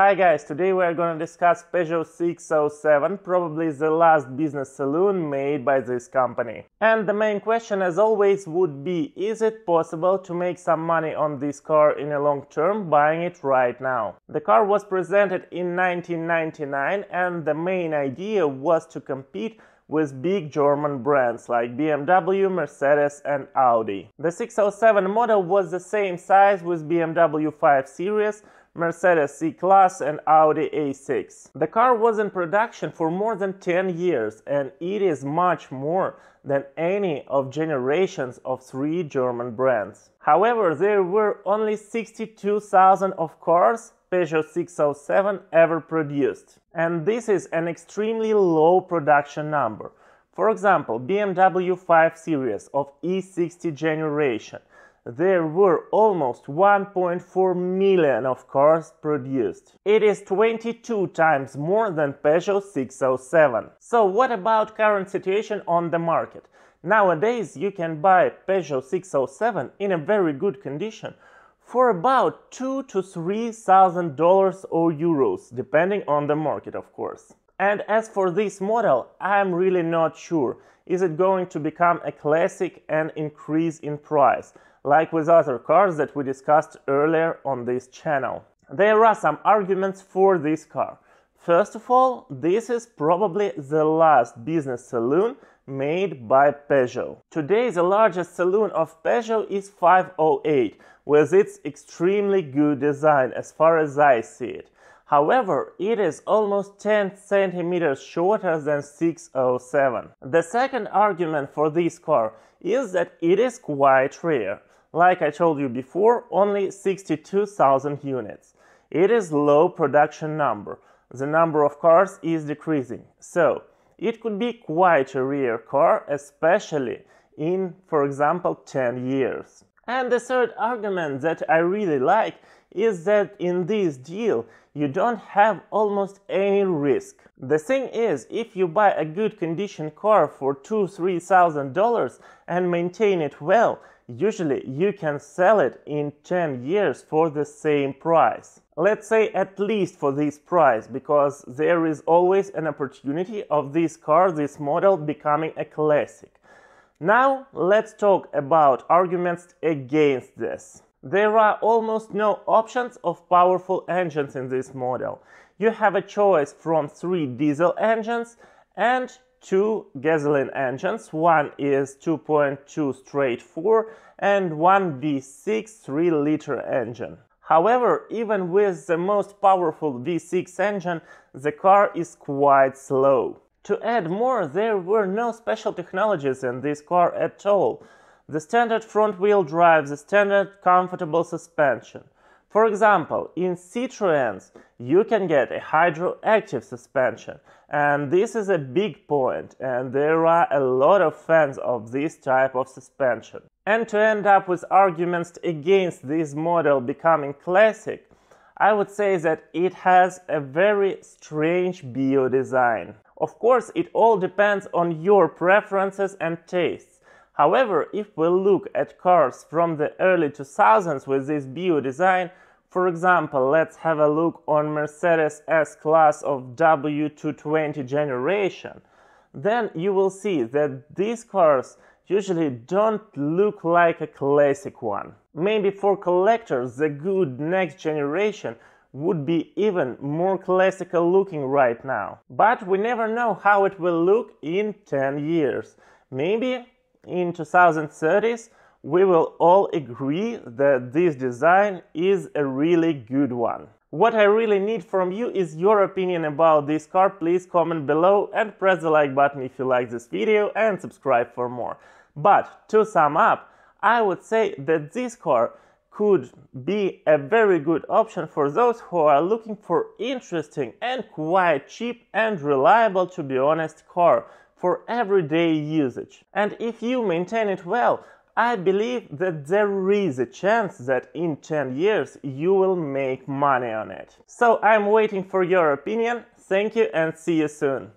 Hi guys, today we are gonna discuss Peugeot 607, probably the last business saloon made by this company. And the main question as always would be, is it possible to make some money on this car in a long term buying it right now? The car was presented in 1999 and the main idea was to compete with big German brands like BMW, Mercedes and Audi. The 607 model was the same size with BMW 5 Series, Mercedes C-Class and Audi A6. The car was in production for more than 10 years and it is much more than any of generations of three German brands. However, there were only 62,000 of cars Peugeot 607 ever produced. And this is an extremely low production number. For example, BMW 5 Series of E60 generation there were almost 1.4 million of cars produced. It is 22 times more than Peugeot 607. So what about current situation on the market? Nowadays you can buy Peugeot 607 in a very good condition for about 2 to 3000 dollars or euros depending on the market of course. And as for this model, I'm really not sure is it going to become a classic and increase in price like with other cars that we discussed earlier on this channel. There are some arguments for this car. First of all, this is probably the last business saloon made by Peugeot. Today the largest saloon of Peugeot is 508, with its extremely good design as far as I see it. However, it is almost 10 centimeters shorter than 607. The second argument for this car is that it is quite rare. Like I told you before, only 62,000 units. It is low production number. The number of cars is decreasing. So, it could be quite a rare car, especially in, for example, 10 years. And the third argument that I really like is that in this deal you don't have almost any risk. The thing is, if you buy a good condition car for 2-3 thousand dollars and maintain it well, usually you can sell it in 10 years for the same price. Let's say at least for this price, because there is always an opportunity of this car, this model becoming a classic. Now let's talk about arguments against this. There are almost no options of powerful engines in this model. You have a choice from three diesel engines and two gasoline engines. One is 2.2 straight 4 and one V6 3 liter engine. However, even with the most powerful V6 engine, the car is quite slow. To add more, there were no special technologies in this car at all the standard front-wheel drive, the standard comfortable suspension. For example, in Citroens you can get a hydroactive suspension and this is a big point and there are a lot of fans of this type of suspension. And to end up with arguments against this model becoming classic, I would say that it has a very strange bio design. Of course, it all depends on your preferences and tastes. However, if we look at cars from the early 2000s with this bio design, for example, let's have a look on Mercedes S-Class of W220 generation, then you will see that these cars usually don't look like a classic one. Maybe for collectors the good next generation would be even more classical looking right now. But we never know how it will look in 10 years. Maybe in 2030s, we will all agree that this design is a really good one. What I really need from you is your opinion about this car, please comment below and press the like button if you like this video and subscribe for more. But to sum up, I would say that this car could be a very good option for those who are looking for interesting and quite cheap and reliable to be honest car for everyday usage. And if you maintain it well, I believe that there is a chance that in 10 years you will make money on it. So I'm waiting for your opinion. Thank you and see you soon.